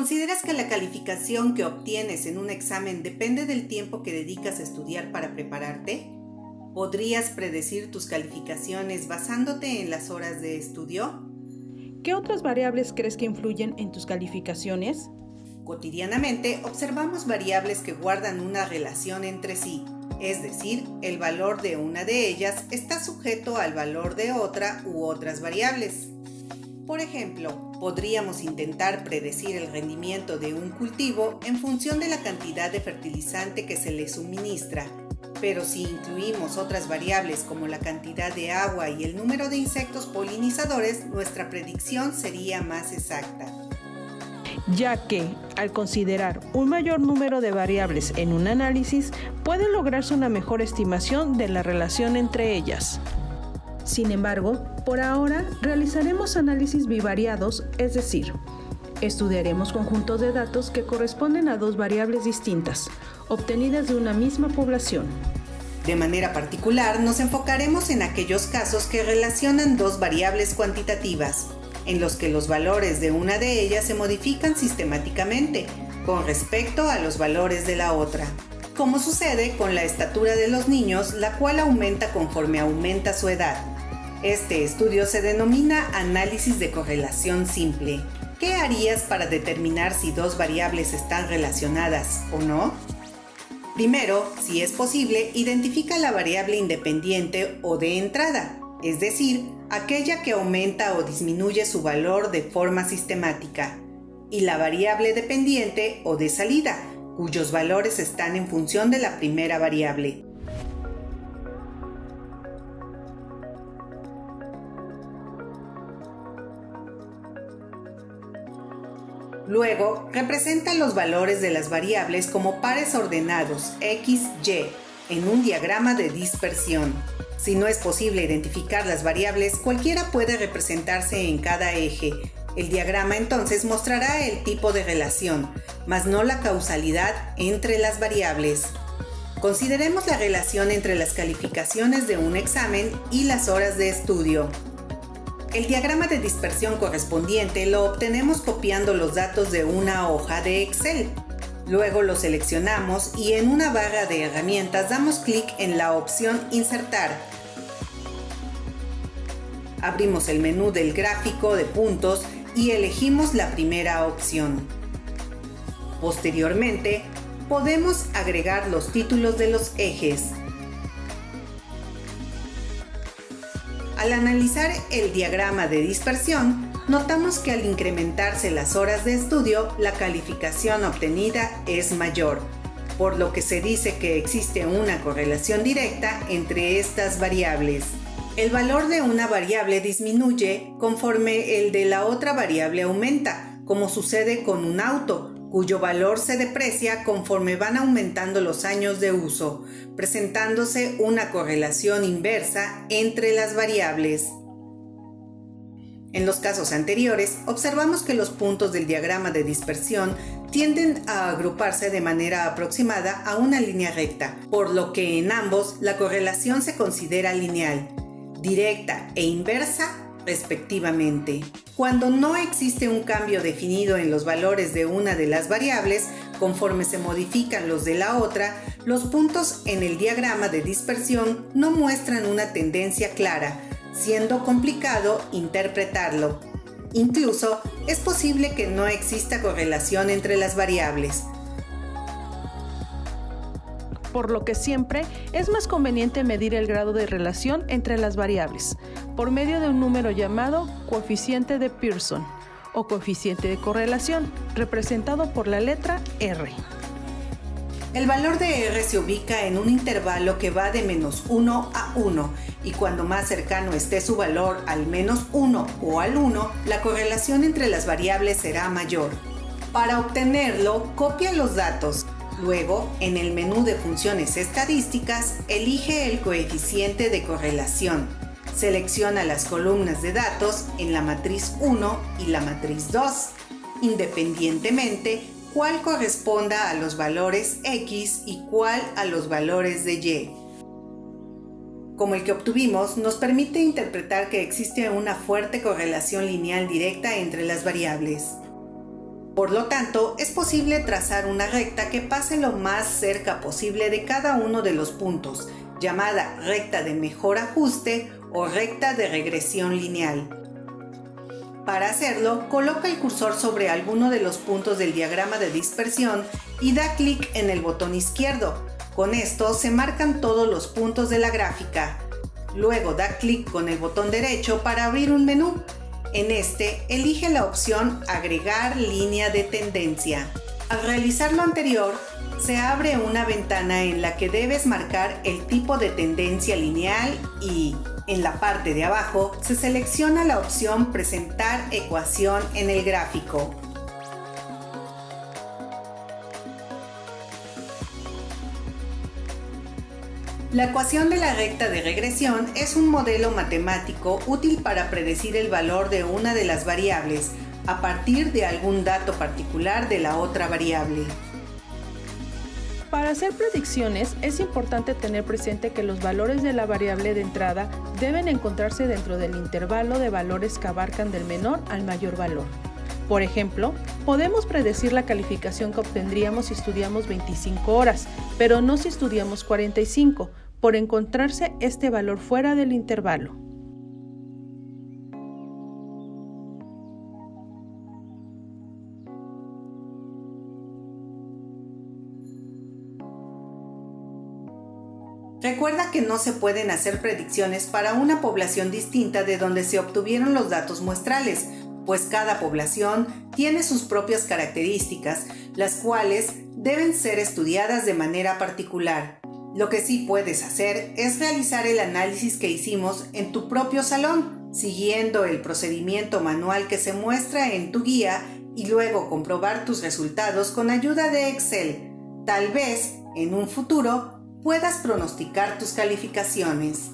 ¿Consideras que la calificación que obtienes en un examen depende del tiempo que dedicas a estudiar para prepararte? ¿Podrías predecir tus calificaciones basándote en las horas de estudio? ¿Qué otras variables crees que influyen en tus calificaciones? Cotidianamente observamos variables que guardan una relación entre sí, es decir, el valor de una de ellas está sujeto al valor de otra u otras variables. Por ejemplo, podríamos intentar predecir el rendimiento de un cultivo en función de la cantidad de fertilizante que se le suministra, pero si incluimos otras variables como la cantidad de agua y el número de insectos polinizadores, nuestra predicción sería más exacta. Ya que, al considerar un mayor número de variables en un análisis, puede lograrse una mejor estimación de la relación entre ellas. Sin embargo, por ahora realizaremos análisis bivariados, es decir, estudiaremos conjuntos de datos que corresponden a dos variables distintas, obtenidas de una misma población. De manera particular, nos enfocaremos en aquellos casos que relacionan dos variables cuantitativas, en los que los valores de una de ellas se modifican sistemáticamente con respecto a los valores de la otra como sucede con la estatura de los niños, la cual aumenta conforme aumenta su edad. Este estudio se denomina análisis de correlación simple. ¿Qué harías para determinar si dos variables están relacionadas o no? Primero, si es posible, identifica la variable independiente o de entrada, es decir, aquella que aumenta o disminuye su valor de forma sistemática, y la variable dependiente o de salida, cuyos valores están en función de la primera variable. Luego, representa los valores de las variables como pares ordenados x, y en un diagrama de dispersión. Si no es posible identificar las variables, cualquiera puede representarse en cada eje. El diagrama entonces mostrará el tipo de relación, mas no la causalidad entre las variables. Consideremos la relación entre las calificaciones de un examen y las horas de estudio. El diagrama de dispersión correspondiente lo obtenemos copiando los datos de una hoja de Excel. Luego lo seleccionamos y en una barra de herramientas damos clic en la opción Insertar. Abrimos el menú del gráfico de puntos y elegimos la primera opción. Posteriormente, podemos agregar los títulos de los ejes. Al analizar el diagrama de dispersión, notamos que al incrementarse las horas de estudio, la calificación obtenida es mayor, por lo que se dice que existe una correlación directa entre estas variables. El valor de una variable disminuye conforme el de la otra variable aumenta, como sucede con un auto, cuyo valor se deprecia conforme van aumentando los años de uso, presentándose una correlación inversa entre las variables. En los casos anteriores, observamos que los puntos del diagrama de dispersión tienden a agruparse de manera aproximada a una línea recta, por lo que en ambos la correlación se considera lineal, directa e inversa respectivamente. Cuando no existe un cambio definido en los valores de una de las variables, conforme se modifican los de la otra, los puntos en el diagrama de dispersión no muestran una tendencia clara, siendo complicado interpretarlo. Incluso es posible que no exista correlación entre las variables, por lo que siempre es más conveniente medir el grado de relación entre las variables por medio de un número llamado coeficiente de Pearson o coeficiente de correlación, representado por la letra R. El valor de R se ubica en un intervalo que va de menos 1 a 1 y cuando más cercano esté su valor al menos 1 o al 1, la correlación entre las variables será mayor. Para obtenerlo, copia los datos Luego, en el menú de funciones estadísticas, elige el coeficiente de correlación. Selecciona las columnas de datos en la matriz 1 y la matriz 2, independientemente cuál corresponda a los valores X y cuál a los valores de Y. Como el que obtuvimos, nos permite interpretar que existe una fuerte correlación lineal directa entre las variables. Por lo tanto, es posible trazar una recta que pase lo más cerca posible de cada uno de los puntos, llamada recta de mejor ajuste o recta de regresión lineal. Para hacerlo, coloca el cursor sobre alguno de los puntos del diagrama de dispersión y da clic en el botón izquierdo. Con esto se marcan todos los puntos de la gráfica. Luego da clic con el botón derecho para abrir un menú. En este, elige la opción Agregar línea de tendencia. Al realizar lo anterior, se abre una ventana en la que debes marcar el tipo de tendencia lineal y, en la parte de abajo, se selecciona la opción Presentar ecuación en el gráfico. La ecuación de la recta de regresión es un modelo matemático útil para predecir el valor de una de las variables a partir de algún dato particular de la otra variable. Para hacer predicciones es importante tener presente que los valores de la variable de entrada deben encontrarse dentro del intervalo de valores que abarcan del menor al mayor valor. Por ejemplo, podemos predecir la calificación que obtendríamos si estudiamos 25 horas, pero no si estudiamos 45, por encontrarse este valor fuera del intervalo. Recuerda que no se pueden hacer predicciones para una población distinta de donde se obtuvieron los datos muestrales, pues cada población tiene sus propias características, las cuales deben ser estudiadas de manera particular. Lo que sí puedes hacer es realizar el análisis que hicimos en tu propio salón, siguiendo el procedimiento manual que se muestra en tu guía y luego comprobar tus resultados con ayuda de Excel. Tal vez, en un futuro, puedas pronosticar tus calificaciones.